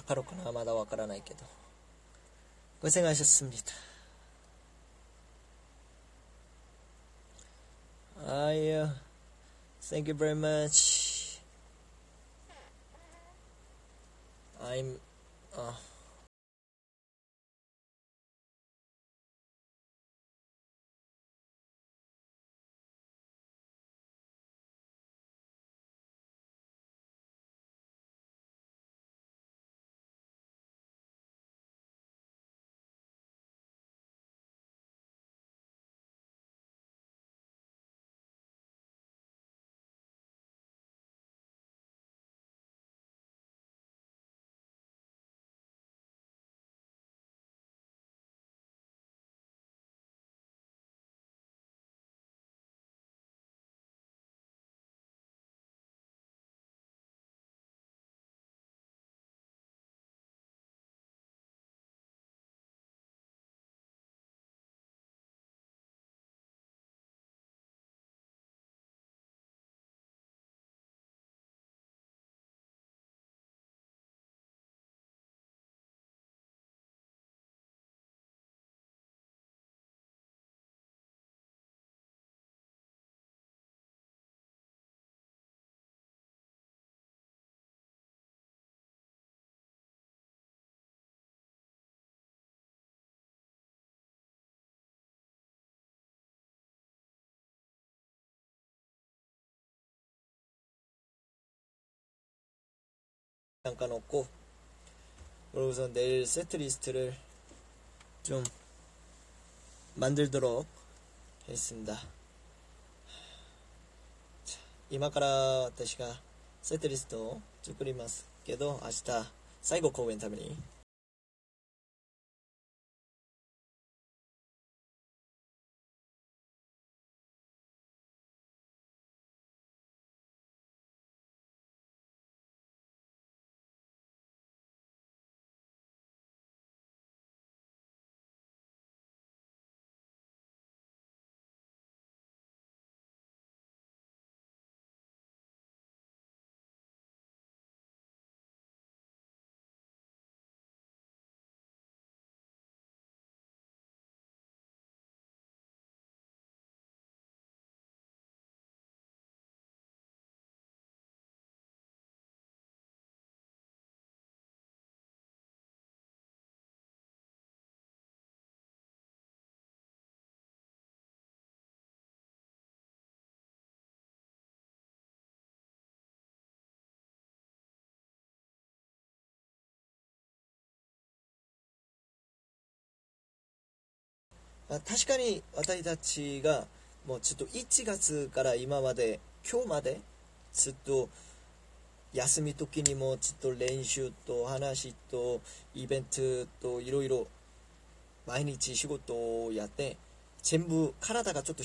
かかるかなまだわからないけど。ご생하셨습니다あいや、thank you very much. I'm, あ、 잠깐 없고 그러고서 내일 세트리스트를 좀 만들도록 했습니다. 자, 今から私がセットリストを作りますけど明日最後公演のために まあ、確かに私たちがもうちょっと1月から今まで今日までずっと休み時にもちょっと練習と話とイベントといろいろ毎日仕事をやって全部体がちょっと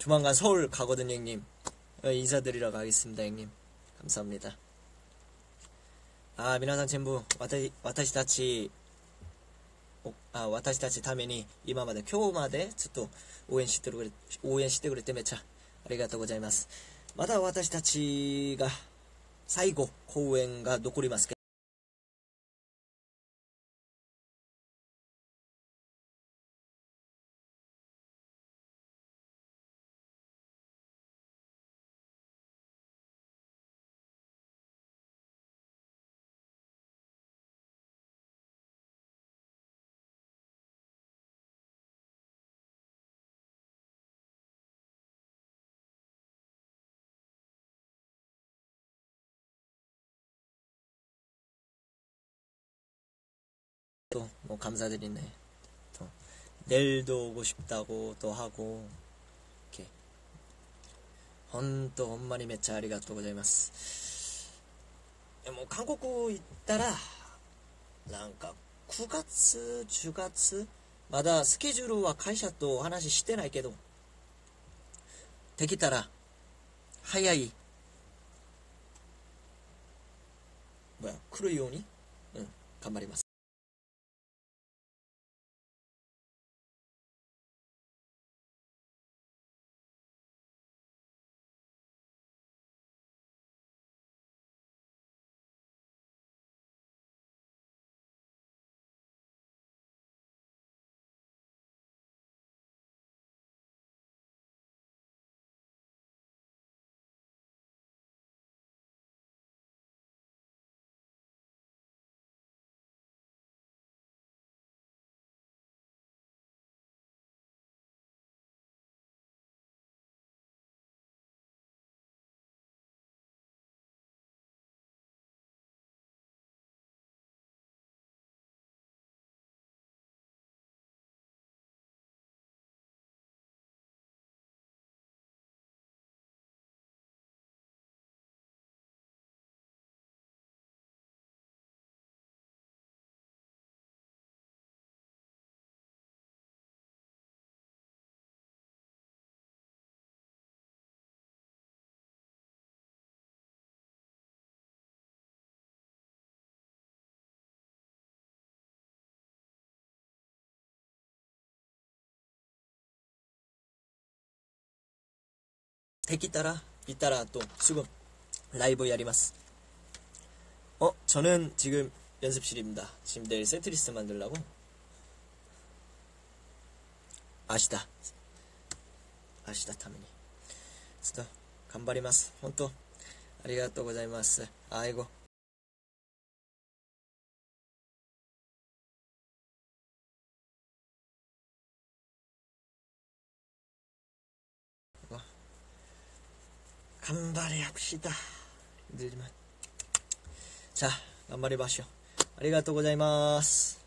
조만간 서울 가거든요, 형님. 어, 인사드리러 가겠습니다, 형님. 감사합니다. 아, 미나상 첨부 와타시, 와타시다치, 오, 아, 와타시다치 다메니, 이마마데, 교마데, 츠토, 오엔시대로 그랬, 오엔시대로 그랬대, 매차. 아리가또 고자이마스. 마다 와타시다치가, 사이고, 고우엔가, 노코리마스. 또 뭐 감사드리네. 또 내일도 오고 싶다고 또 하고 이렇게 本当ほんまにめっちゃありがとうございますでも韓国行ったらなんか9月10月まだスケジュールは会社とお話ししてないけどできたら早い来るように、うん、頑張ります 백기 따라 이따라 또 수금 라이브 야리마스. 어 저는 지금 연습실입니다. 지금 내일 세트리스트 만들라고. 아시다. 아시다 타미니. 스타 간발이마스. 헌또 아리가또 고자이마스. 아이고. 頑張れ、薬師だ。さあ、頑張りましょう。ありがとうございます。